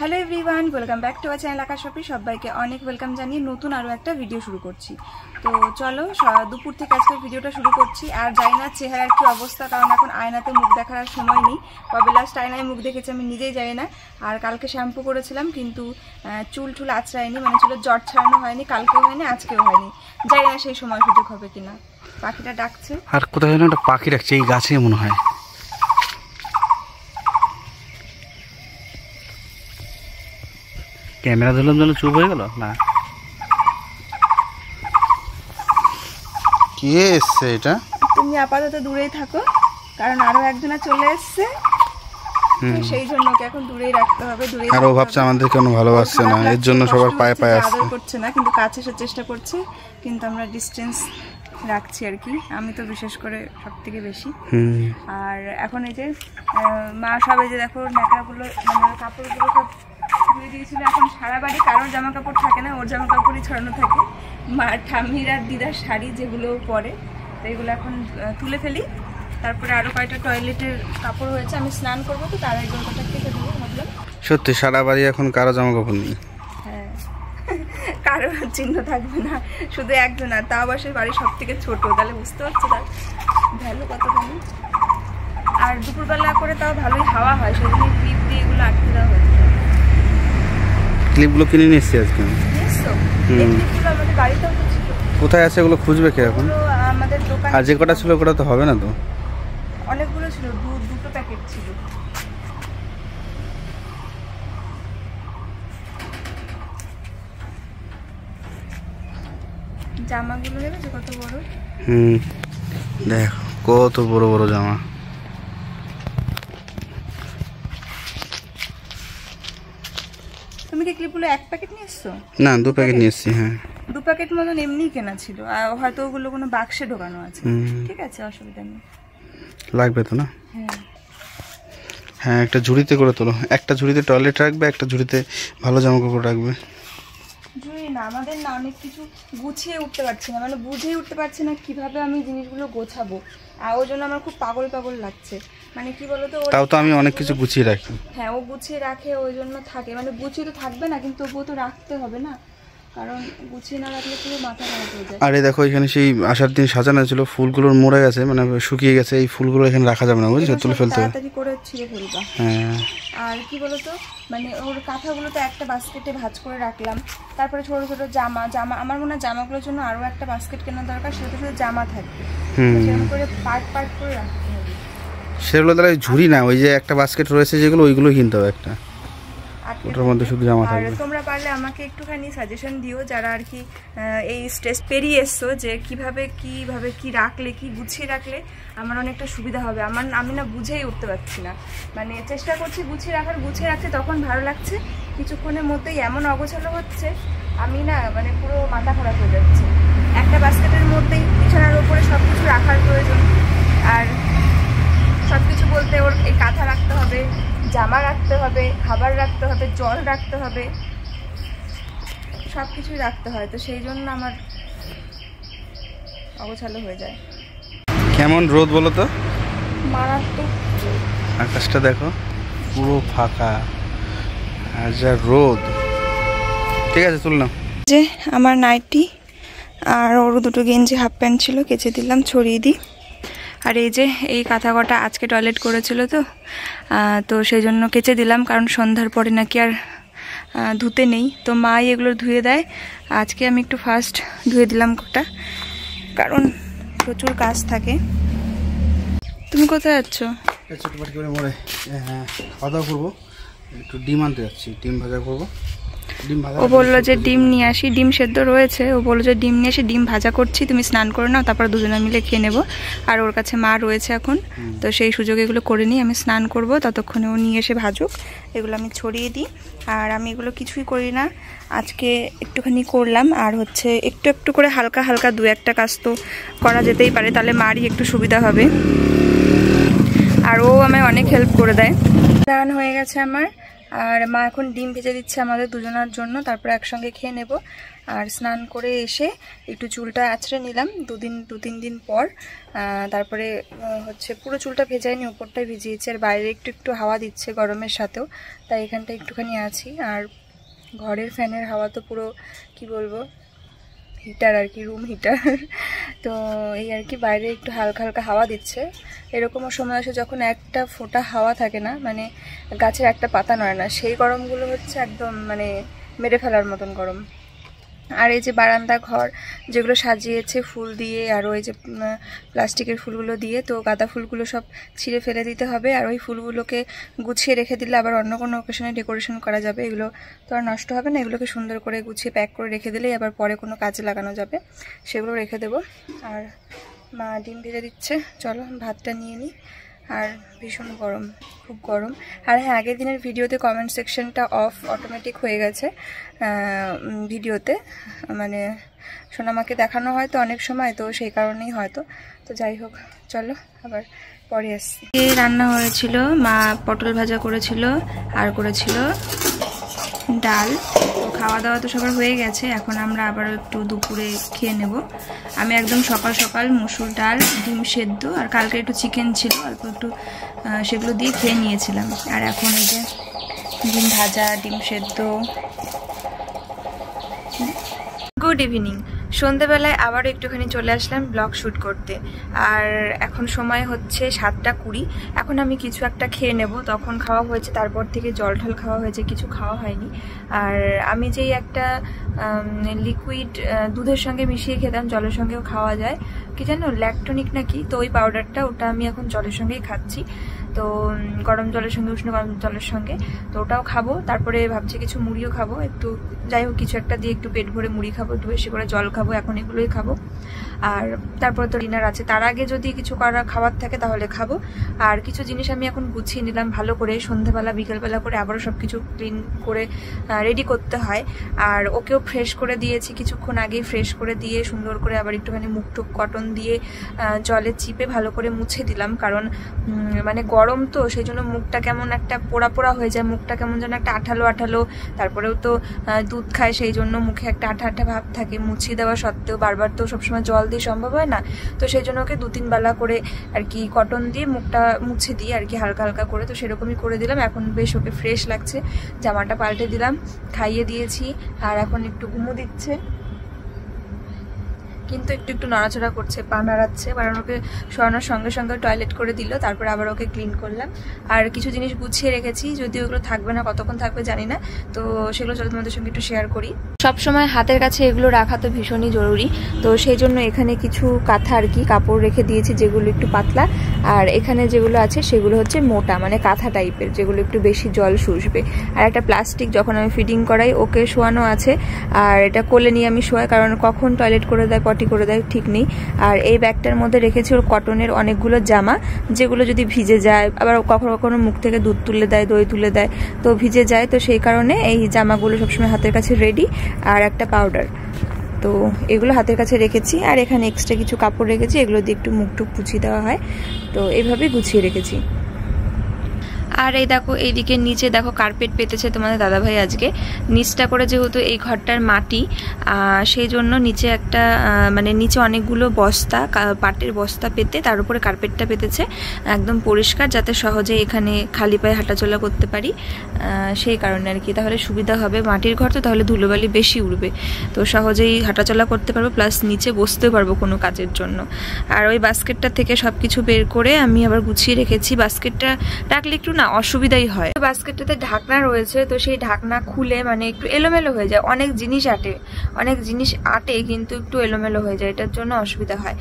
Hello everyone welcome back to our channel Akash শপি সবাইকে অনেক welcome জানিয়ে নতুন আরও একটা ভিডিও শুরু করছি। তো চলো দুপুর থেকে আজকে ভিডিওটা শুরু করছি। আর জানি না চেহারার কি অবস্থা, কারণ এখন আয়নাতে মুখ দেখার আর সময় নেই। কবে লাস্ট আয়নায় মুখ দেখেছি আমি নিজেই জানি না। আর কালকে শ্যাম্পু করেছিলাম, কিন্তু চুল টুল আঁচড়ায়নি মানে চুলের জট ছাড়ানো হয়নি, কালকেও হয়নি, আজকেও হয়নি। জানি না সেই সময় সুযোগ হবে কিনা। পাখিটা ডাকছে। আর কোথায় পাখি ডাকছে, এই গাছে মনে হয়। ক্যামেরা ধরলাম যেন চুপ হয়ে গেল? না। কে এসছে এটা? তুমি আপাতত দূরেই থাকো কারণ আরও একজনা চলে এসছে। সেই জন্য ওকে এখন দূরেই রাখতে হবে দূরেই আর ও ভাবছে আমাদের কোনো ভালোবাসছে না এর জন্য সবার পায়ে পায়ে আসছে। করছে না কিন্তু কাছে আসার চেষ্টা করছে কিন্তু আমরা ডিস্টেন্স রাখছি আর কি। আমি তো বিশেষ করে সব থেকে বেশি। হুম। আর এখন এই যে আহ, মা সব যে দেখো ন্যাকড়াগুলো মানে কাপড়গুলো সব ধুয়ে দিয়েছিল এখন সারা বাড়ি কারোর জামা কাপড় থাকে না ওর জামা কাপড়ই ছড়ানো থাকে। মা ঠাম্মির আর দিদার শাড়ি যেগুলো পরে তো এগুলো এখন তুলে ফেলি। তারপরে আরও কয়েকটা টয়লেটের কাপড় হয়েছে আমি স্নান করব তো তার একজন কটা থেকে দেবো ভাবলাম। সত্যি সারা বাড়ি এখন কারও জামা কাপড় নেই। হ্যাঁ। কারও চিহ্ন থাকবে না শুধু একজন আর তা আবার সে বাড়ির সব থেকে ছোট তাহলে বুঝতে পারছ তার ভ্যালু কতখানি আর দুপুরবেলা করে তাও ভালোই হাওয়া হয় সেজন্য ক্লিপ দিয়ে এগুলো আটকে দেওয়া হয়েছে। ক্লিপগুলো কিনে নিয়ে এসছি আজকে। হুম। কোথায় আছে এগুলো খুঁজবে কে এখন? আর যে কটা ছিল। ওটা তো হবে না তো? অনেকগুলো ছিল দুটো প্যাকেট ছিল। জামাগুলো দেখেছ কত বড়? হুম। দেখ কত বড় বড় জামা। তুমি কি ক্লিপগুলো এক প্যাকেট নিয়ে এসছো? না দু প্যাকেট নিয়ে এসছি হ্যাঁ। দু প্যাকেট মতন এমনি কেনা ছিল আর হয়তো ওগুলো কোনো বাক্সে ঢোকানো আছে। ঠিক আছে অসুবিধা নেই। লাগবে তো না? হ্যাঁ। হ্যাঁ একটা ঝুড়িতে করে তোলো। একটা ঝুড়িতে টয়লেট রাখবে একটা ঝুড়িতে ভালো জামা কাপড় রাখবে। জুই না আমাদের না অনেক কিছু গুছিয়ে উঠতে পারছি না। মানে বুঝেই উঠতে পারছি না কীভাবে আমি জিনিসগুলো গোছাবো। আর ওই জন্য আমার খুব পাগল পাগল লাগছে। মানে কি বলতো তাও তো আমি অনেক কিছু গুছিয়ে রাখি। হ্যাঁ ও গুছিয়ে রাখে ওই জন্য থাকে। মানে গুছিয়ে তো থাকবে না কিন্তু তবুও তো রাখতে হবে না। কারণ গুছিয়ে না রাখলে পুরো মাথা খারাপ হয়ে যায়। আর দেখো এখানে সেই আসার দিন সাজানো ছিল ফুলগুলোর মরে গেছে মানে শুকিয়ে গেছে এই ফুলগুলো এখানে রাখা যাবে না বুঝছ? তুলে ফেলতে হবে। তাড়াতাড়ি করে ছিঁড়ে ফেলবা। হ্যাঁ। আর কি বলতো মানে ওর কাঁথাগুলো তো একটা বাস্কেটে ভাঁজ করে রাখলাম। তারপরে ছোট ছোট জামা জামা আমার মনে হয় জামাগুলোর জন্য আরও একটা বাস্কেট কেনা দরকার সেটা শুধু জামা থাকবে। হুম। সেরকম করে পার্ট পার্ট করে রাখতে সেগুলো তাহলে ঝুড়ি না ওই যে একটা বাস্কেট রয়েছে যেগুলো ওইগুলো কিনতে হবে একটা। আটকে ওটার মধ্যে শুধু জামা থাকবে। তোমরা পারলে আমাকে একটুখানি সাজেশন দিও যারা আর কি এই স্টেজ পেরিয়ে এসছো যে কীভাবে কীভাবে কি রাখলে কি গুছিয়ে রাখলে আমার অনেকটা সুবিধা হবে। আমার আমি না বুঝেই উঠতে পারছি না। মানে চেষ্টা করছি গুছিয়ে রাখার গুছিয়ে রাখতে তখন ভালো লাগছে। কিছুক্ষণের মধ্যেই এমন অগোছালো হচ্ছে আমি না মানে পুরো মাথা খারাপ হয়ে যাচ্ছে। একটা বাস্কেটের মধ্যেই বিছানার ওপরে সব কিছু রাখার প্রয়োজন। আর সব কিছু বলতে ওর এই কাঁথা রাখতে হবে জামা রাখতে হবে খাবার রাখতে হবে জল রাখতে হবে সব কিছুই রাখতে হয়। তো সেই জন্য আমার অগোছালো হয়ে যায়। কেমন রোদ বলো তো? মারাত্মক আকাশটা দেখো পুরো ফাঁকা। আর যা রোদ। ঠিক আছে তুললাম যে আমার নাইটি আর ওর দুটো গেঞ্জি হাফ প্যান্ট ছিল কেচে দিলাম ছড়িয়ে দিই। আর এই যে, এই কাঁথা কটা আজকে টয়লেট করেছিল তো তো সেই জন্য কেচে দিলাম, কারণ সন্ধ্যার পরে নাকি আর ধুতে নেই। তো মাই এগুলো ধুয়ে দেয়। আজকে আমি একটু ফার্স্ট ধুয়ে দিলাম কটা, কারণ প্রচুর কাজ থাকে। তুমি কোথায় যাচ্ছ ছোটপাটি করে মরে হ্যাঁ খাওয়া দাওয়া করব। একটু ডিম আনতে যাচ্ছি, ডিম ভাজা করব। ও বলল যে ডিম নিয়ে আসি ডিম সেদ্ধ রয়েছে। ও বলল যে ডিম নিয়ে এসে ডিম ভাজা করছি তুমি স্নান করে নাও তারপর দুজনে মিলে খেয়ে নেব। আর ওর কাছে মা রয়েছে এখন তো সেই সুযোগে এগুলো করে নিই আমি স্নান করব ততক্ষণে ও নিয়ে এসে ভাজুক। এগুলো আমি ছড়িয়ে দিই। আর আমি এগুলো কিছুই করি না। আজকে একটুখানি করলাম আর হচ্ছে একটু একটু করে হালকা হালকা দু একটা কাজ তো করা যেতেই পারে তাহলে মারই একটু সুবিধা হবে। আর ও আমায় অনেক হেল্প করে দেয়। স্নান হয়ে গেছে আমার। আর মা এখন ডিম ভেজে দিচ্ছে আমাদের দুজনার জন্য, তারপর একসঙ্গে খেয়ে নেব। আর স্নান করে এসে একটু চুলটা আছড়ে নিলাম দুদিন দু তিন দিন পর। তারপরে হচ্ছে পুরো চুলটা ভেজায়নি উপরটাই ভিজিয়েছি। আর বাইরে একটু একটু হাওয়া দিচ্ছে গরমের সাথেও, তাই এখানটা একটুখানি আছি। আর ঘরের ফ্যানের হাওয়া তো পুরো, কি বলব হিটার আর কি রুম হিটার তো এই আর কি বাইরে একটু হালকা হালকা হাওয়া দিচ্ছে। এরকমও সময় আসে যখন একটা ফোটা হাওয়া থাকে না মানে গাছের একটা পাতা নয় না। সেই গরমগুলো হচ্ছে একদম মানে মেরে ফেলার মতন গরম। আর এই যে বারান্দা ঘর, যেগুলো সাজিয়েছে ফুল দিয়ে, আর ওই যে প্লাস্টিকের ফুলগুলো দিয়ে, তো গাঁদা ফুলগুলো সব ছিঁড়ে ফেলে দিতে হবে, আর ওই ফুলগুলোকে গুছিয়ে রেখে দিলে আবার অন্য কোনো অকেশনে ডেকোরেশন করা যাবে। এগুলো তো আর নষ্ট হবে না, এগুলোকে সুন্দর করে গুছিয়ে প্যাক করে রেখে দিলেই আবার পরে কোনো কাজে লাগানো যাবে। সেগুলো রেখে দেবো। আর মা ডিম ভেজে দিচ্ছে। চলো ভাতটা নিয়ে নিই আর ভীষণ গরম, খুব গরম। আর হ্যাঁ আগের দিনের ভিডিওতে কমেন্ট সেকশনটা অফ অটোমেটিক হয়ে গেছে ভিডিওতে। মানে সোনামাকে দেখানো হয় তো অনেক সময়, তো সেই কারণেই হয়তো। তো যাই হোক, চলো আবার পরে আসছি। রান্না হয়েছিল, মা পটল ভাজা করেছিল, আর করেছিল ডাল। তো খাওয়া দাওয়া তো সবার হয়ে গেছে, এখন আমরা আবার একটু দুপুরে খেয়ে নেব। আমি একদম সকাল সকাল মুসুর ডাল, ডিম সেদ্ধ আর কালকে একটু চিকেন ছিল, অল্প একটু সেগুলো দিয়ে খেয়ে নিয়েছিলাম। আর এখন এই যে ডিম ভাজা, ডিম সেদ্ধ গুড ইভিনিং। সন্ধেবেলায় আবার একটুখানি চলে আসলাম ব্লগ শ্যুট করতে। আর এখন সময় হচ্ছে সাতটা কুড়ি। এখন আমি কিছু একটা খেয়ে নেব। তখন খাওয়া হয়েছে, তারপর থেকে জল ঠল খাওয়া হয়েছে, কিছু খাওয়া হয়নি। আর আমি যেই একটা লিকুইড দুধের সঙ্গে মিশিয়ে খেতাম, জলের সঙ্গেও খাওয়া যায়। কি জানো ল্যাকটনিক নাকি? তো ওই পাউডারটা ওটা আমি এখন জলের সঙ্গেই খাচ্ছি। তো গরম জলের সঙ্গে, উষ্ণ গরম জলের সঙ্গে। তো ওটাও খাব। তারপরে ভাবছি কিছু মুড়িও খাব। একটু, যাই হোক, কিছু একটা দিয়ে একটু পেট ভরে মুড়ি খাব, একটু বেশি করে জল খাব। এখন এগুলোই খাব। আর তারপরে তো ডিনার আছে। তার আগে যদি কিছু করা খাবার থাকে তাহলে খাব। আর কিছু জিনিস আমি এখন গুছিয়ে নিলাম ভালো করে। সন্ধ্যাবেলা বিকেলবেলা করে আবারও সব কিছু ক্লিন করে রেডি করতে হয়। আর ওকেও ফ্রেশ করে দিয়েছি। কিছুক্ষণ আগেই ফ্রেশ করে দিয়ে, সুন্দর করে আবার একটুখানি মুখটুক কটন দিয়ে জলে চিপে ভালো করে মুছে দিলাম। কারণ মানে গরম তো সেই জন্য মুখটা কেমন একটা পোড়া পোড়া হয়ে যায়। মুখটা কেমন যেন একটা আঠালো আঠালো। তারপরেও তো দুধ খায়, সেই জন্য মুখে একটা আঠা আঠা ভাব থাকে। মুছিয়ে দেওয়া সত্ত্বেও বারবার তো সবসময় জল দিয়ে সম্ভব হয় না। তো সেই জন্য ওকে দু তিন বেলা করে আর কি কটন দিয়ে মুখটা মুছে দিয়ে আর কি হালকা হালকা করে তো সেরকমই করে দিলাম। এখন বেশ ওকে ফ্রেশ লাগছে। জামাটা পাল্টে দিলাম, খাইয়ে দিয়েছি আর এখন একটু ঘুমো দিচ্ছে। কিন্তু একটু একটু নড়াচড়া করছে, পা নাড়াচ্ছে। কারণ ওকে শোয়ানোর সঙ্গে সঙ্গে টয়লেট করে দিল, তারপর আবার ওকে ক্লিন করলাম। আর কিছু জিনিস গুছিয়ে রেখেছি যদি ওগুলো থাকবে না, কতক্ষণ থাকবে জানি না। তো সেগুলো চলো তোমাদের সঙ্গে একটু শেয়ার করি। সব সময় হাতের কাছে এগুলো রাখা তো ভীষণই জরুরি। তো সেই জন্য এখানে কিছু কাঁথা আর কি কাপড় রেখে দিয়েছি, যেগুলো একটু পাতলা। আর এখানে যেগুলো আছে, সেগুলো হচ্ছে মোটা মানে কাঁথা টাইপের যেগুলো একটু বেশি জল শুষবে। আর একটা প্লাস্টিক যখন আমি ফিডিং করাই, ওকে শোয়ানো আছে। আর এটা কোলে নিয়ে আমি শোয়াই, কারণ কখন টয়লেট করে দেয় পটি করে দেয়, ঠিক নেই। আর এই ব্যাগটার মধ্যে রেখেছি ওর কটনের অনেকগুলো জামা, যেগুলো যদি ভিজে যায়, আবার কখনো কখনো মুখ থেকে দুধ তুলে দেয়, দই তুলে দেয়। তো ভিজে যায়, তো সেই কারণে এই জামাগুলো সবসময় হাতের কাছে রেডি আর একটা পাউডার তো এগুলো হাতের কাছে রেখেছি, আর এখানে এক্সট্রা কিছু কাপড় রেখেছি, এগুলো দিয়ে একটু মুখ টুক পুছিয়ে দেওয়া হয়। তো এইভাবেই গুছিয়ে রেখেছি। আর এই দেখো, এইদিকে নিচে দেখো কার্পেট পেতেছে তোমাদের দাদাভাই আজকে। নিচটা করে যেহেতু এই ঘরটার মাটি সেই জন্য নিচে একটা মানে নিচে অনেকগুলো বস্তা পাটের বস্তা পেতে তার উপরে কার্পেটটা পেতেছে। একদম পরিষ্কার যাতে সহজে এখানে খালি পায়ে হাঁটাচলা করতে পারি সেই কারণে আর কি। তাহলে সুবিধা হবে। মাটির ঘর তো তাহলে ধুলোবালি বেশি উঠবে তো সহজেই হাঁটাচলা করতে পারব প্লাস নিচে বসতেও পারব কোনো কাজের জন্য। আর ওই বাস্কেটটা থেকে সব কিছু বের করে আমি আবার গুছিয়ে রেখেছি। বাস্কেটটা রাখলে একটু না অসুবিধাই হয়। বাস্কেটটাতে ঢাকনা রয়েছে, তো সেই ঢাকনা খুলে মানে একটু এলোমেলো হয়ে যায়। অনেক জিনিস আটে, অনেক জিনিস আটে কিন্তু একটু এলোমেলো হয়ে যায়, এটার জন্য অসুবিধা হয়।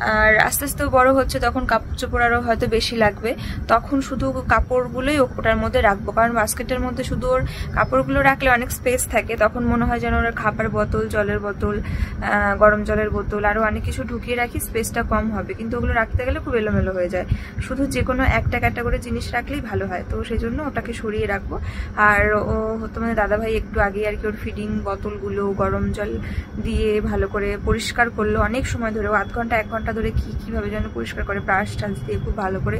আর আস্তে আস্তে বড় হচ্ছে তখন কাপড় চোপড় আরও হয়তো বেশি লাগবে। তখন শুধু কাপড়গুলোই ওটার মধ্যে রাখব। কারণ বাস্কেটের মধ্যে শুধু ওর কাপড়গুলো রাখলে অনেক স্পেস থাকে। তখন মনে হয় যেন ওর খাবার বোতল, জলের বোতল গরম জলের বোতল আরও অনেক কিছু ঢুকিয়ে রাখি, স্পেসটা কম হবে। কিন্তু ওগুলো রাখতে গেলে খুব এলোমেলো হয়ে যায়। শুধু যে কোনো একটা করে জিনিস রাখলেই ভালো হয়। হয়। তো সেই জন্য ওটাকে সরিয়ে রাখব। আর ও তোমাদের দাদাভাই একটু আগে আর কি ওর ফিডিং বোতলগুলো, গরম জল দিয়ে ভালো করে পরিষ্কার করল। অনেক সময় ধরে আধ ঘণ্টা, এক ঘণ্টা ধরে কী, কীভাবে যেন পরিষ্কার করে ব্রাশ টাশ দিয়ে খুব ভালো করে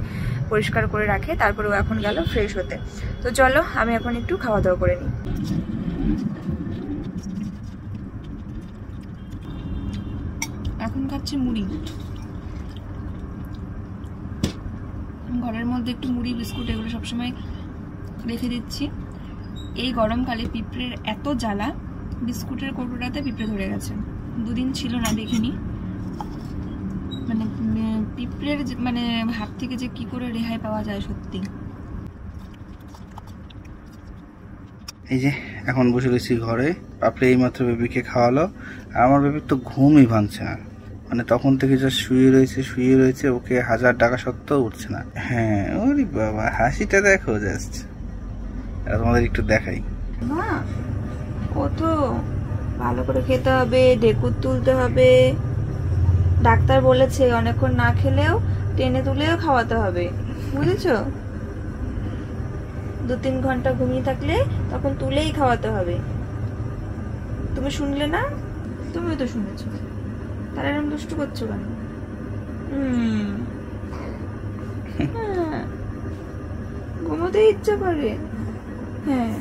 পরিষ্কার করে রাখে। তারপরে ও এখন গেল ফ্রেশ হতে। তো চলো, আমি এখন একটু খাওয়া দাওয়া করে নিই। এখন খাচ্ছি মুড়ি। ঘরের মধ্যে একটু মুড়ি, বিস্কুট এগুলো সবসময় রেখে দিচ্ছি। এই গরমকালে পিঁপড়ের এত জ্বালা, বিস্কুটের কৌটোটাতে পিঁপড়ে ধরে গেছে। দুদিন ছিল না দেখিনি। মানে পিঁপড়ের মানে হাত থেকে যে কি করে রেহাই পাওয়া যায় সত্যি। এই যে, এখন বসে রয়েছি ঘরে। পাপড়ি এইমাত্র বেবিকে খাওয়ালো। আর আমার বেবির তো ঘুমই ভাঙছে না। মানে তখন থেকে যা শুয়ে রয়েছে শুয়ে রয়েছে, ওকে হাজার টাকা সত্ত্বেও উঠছে না। হ্যাঁ ওরে বাবা, হাসিটা দেখো জাস্ট তোমাদের একটু দেখাই। মা, ও তো ভালো করে খেতে হবে, ঢেকুর তুলতে হবে। ডাক্তার বলেছে অনেকক্ষণ না খেলেও টেনে তুলেও খাওয়াতে হবে। বুঝেছ? দু তিন ঘণ্টা ঘুমিয়ে থাকলে তখন তুলেই খাওয়াতে হবে। তুমি শুনলে না? তুমিও তো শুনেছো। তারা এরকম দুষ্টু করছ কেন? হ্যাঁ। ঘুমোতে ইচ্ছা করে। হ্যাঁ।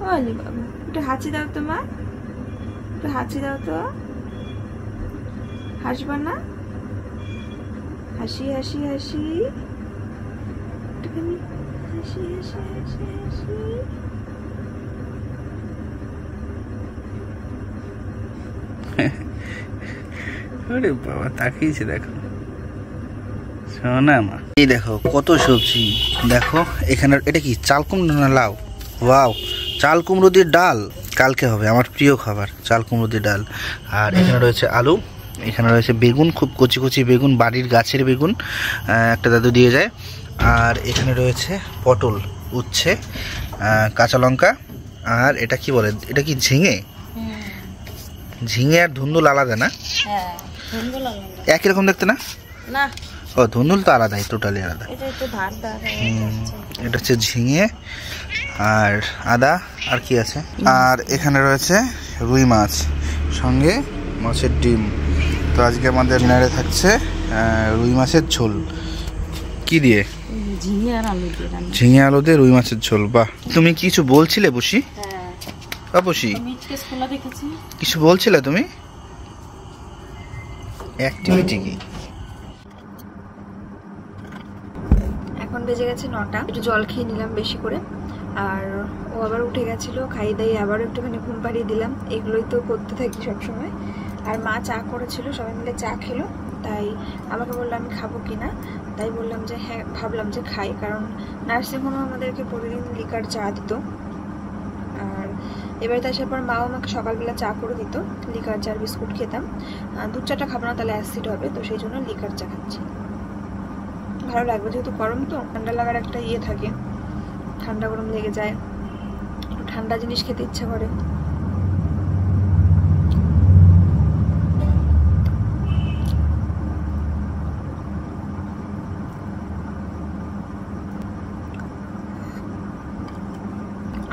বলি বাবা একটু হাঁচি দাও তো মা। একটু হাঁচি দাও তো। হাসবা না? হাসি হাসি হাসি। একটুখানি হাসি হাসি হাসি হাসি। আরে বাবা তাকিয়েছে দেখো। শোনা মা এই দেখো কত সবজি। দেখো এখানে এটা কি চাল কুমড়ো না লাউ? ওয়াও চাল কুমড়ো দিয়ে ডাল? কালকে হবে আমার প্রিয় খাবার চাল কুমড়ো দিয়ে ডাল। আর এখানে রয়েছে আলু এখানে রয়েছে বেগুন খুব কচি কচি বেগুন বাড়ির গাছের বেগুন একটা দাদু দিয়ে যায়। আর এখানে রয়েছে পটল উচ্ছে কাঁচা লঙ্কা আর এটা কি বলে এটা কি ঝিঙে? ঝিঙে আর ধুন্দুল আলাদা না? হ্যাঁ। একই রকম দেখতে না? না। ও ধুন্দুল তো আলাদাই টোটালি আলাদা। এটা হচ্ছে ঝিঙে আর আদা আর কি আছে? আর এখানে রয়েছে রুই মাছ সঙ্গে মাছের ডিম। তো আজকে আমাদের ডিনারে থাকছে রুই মাছের ঝোল। কি দিয়ে? ঝিঙে আলু দিয়ে রুই মাছের ঝোল বাহ। তুমি কিছু বলছিলে বুসি? হ্যাঁ। বুসি। কিছু বলছিলে তুমি? অ্যাক্টিভিটি কি এখন বেজে গেছে নটা। একটু জল খেয়ে নিলাম বেশি করে। আর ও আবার উঠে গেছিল, খাইয়ে দাইয়ে আবার একটুখানি ঘুম পাড়িয়ে দিলাম। এগুলোই তো করতে থাকি সবসময়। আর মা চা করেছিল, সবাই মিলে চা খেলো। তাই আমাকে বলল, আমি খাব কি না? তাই বললাম যে হ্যাঁ ভাবলাম যে খাই। কারণ নার্সিংহোমে আমাদেরকে প্রতিদিন লিকার চা দিত। এবারে আসার পর মাও আমাকে সকালবেলা চা করে দিত, লিকার চার বিস্কুট খেতাম। দুধ চাটা খাব না, তাহলে অ্যাসিড হবে, তো সেই জন্য লিকার চা খাচ্ছি। ভালো লাগবে, যেহেতু গরম তো, ঠান্ডা লাগার একটা ইয়ে থাকে, ঠান্ডা গরম লেগে যায় ঠান্ডা জিনিস খেতে ইচ্ছা করে।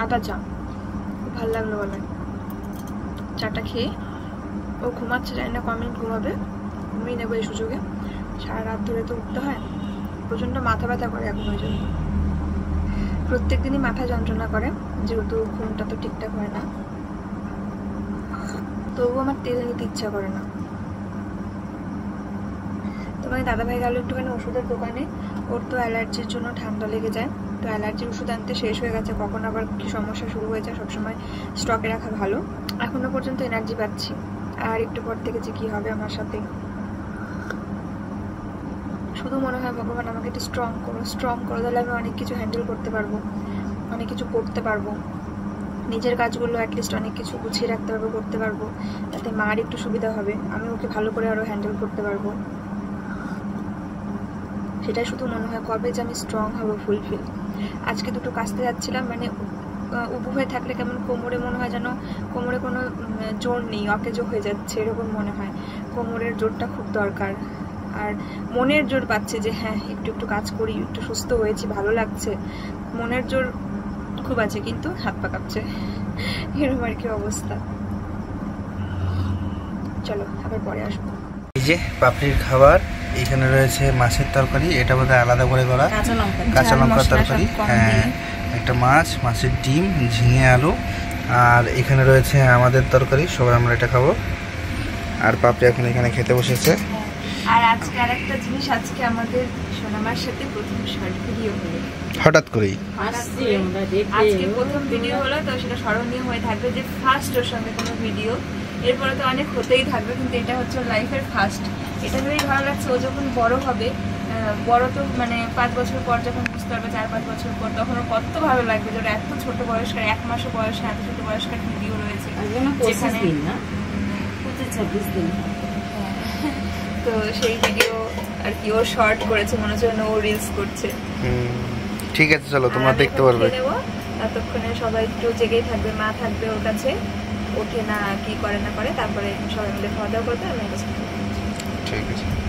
আটা চা। ভালো লাগল বলে। চাটা খেয়ে ও ঘুমাচ্ছে, জানি না ক মিনিট ঘুমাবে। ঘুমিয়ে নেব এই সুযোগে। সারা রাত ধরে তো উঠতে হয়। প্রচণ্ড মাথা ব্যথা করে এখন ওই জন্য। প্রত্যেক দিনই মাথা যন্ত্রণা করে, যেহেতু ঘুমটা তো ঠিকঠাক হয় না। তবুও আমার তেল নিতে ইচ্ছা করে না। তোমাকে দাদাভাই গেল একটুখানি ওষুধের দোকানে। ওর তো অ্যালার্জির জন্য ঠান্ডা লেগে যায়। তো অ্যালার্জির ওষুধ আনতে শেষ হয়ে গেছে, কখন আবার কি সমস্যা শুরু হয়ে যায় সবসময় স্টকে রাখা ভালো। এখনও পর্যন্ত এনার্জি পাচ্ছি। আর একটু পর থেকে যে কি হবে আমার সাথে। শুধু মনে হয় ভগবান আমাকে একটু স্ট্রং করো স্ট্রং করো, তাহলে আমি অনেক কিছু হ্যান্ডেল করতে পারব, অনেক কিছু করতে পারব। নিজের কাজগুলো অ্যাটলিস্ট অনেক কিছু গুছিয়ে রাখতে পারব, করতে পারব। যাতে মার একটু সুবিধা হবে। আমি ওকে ভালো করে আরও হ্যান্ডেল করতে পারব। সেটাই শুধু মনে হয় কবে যে আমি স্ট্রং হব ফুলফিল আজকে দুটো কাজতে যাচ্ছিলাম মানে উবু হয়ে থাকলে কেমন কোমরে মনে হয় যেন, কোমরে কোনো জোর নেই, অকেজো হয়ে যাচ্ছে, এরকম মনে হয়। কোমরের জোরটা খুব দরকার। আর মনের জোর পাচ্ছে যে হ্যাঁ একটু একটু কাজ করি, একটু সুস্থ হয়েছি, ভালো লাগছে। মনের জোর খুব আছে, কিন্তু হাত পা কাঁপছে। এরকম আর কি অবস্থা। চলো, আবার পরে আসব। এই যে, পাপড়ির খাবার। এখানে রয়েছে মাছের তরকারি এটা বোধহয় আলাদা করে করা। কাঁচা লঙ্কার তরকারি হ্যাঁ। একটা মাছ মাছের ডিম ঝিঙে আলু আর এখানে রয়েছে আমাদের তরকারি সবাই আমরা এটা খাব। আর পাপড়ি এখন এখানে খেতে বসেছে। আর আজকে আরেকটা জিনিস আজকে আমাদের সোনামার সাথে প্রথম শর্ট ভিডিও হলো। হঠাৎ করেই। আজকে প্রথম ভিডিও হলো তো সেটা স্মরণীয় হয়ে থাকবে যে ফার্স্ট ওর সঙ্গে কোনো ভিডিও এরপরে তো অনেক হতেই থাকবে কিন্তু এটা হচ্ছে লাইফের ফার্স্ট এটা ভেবেই ভালো লাগছে ও যখন বড় হবে আহ, বড় তো মানে পাঁচ বছর পর যখন বুঝতে পারবে চার পাঁচ বছর পর তখন ওর কত ভালো লাগবে যে ওর এত ছোট বয়স্কার এক মাসের বয়সে এত ছোট বয়স্কার ভিডিও রয়েছে। যেখানে- ছাব্বিশ দিন। তো সেই ভিডিও আর কি ও শর্ট করেছে মনে হচ্ছে যেন ও রিলস করছে। ঠিক আছে চলো তোমরা দেখতে পারবে। ততক্ষণে সবাই একটু জেগেই থাকবে মা থাকবে ওর কাছে ওঠে না কি করে না করে তারপরে সবাই মিলে খাওয়া দাওয়া করবে আমি ওর কাছে ঠিক আছে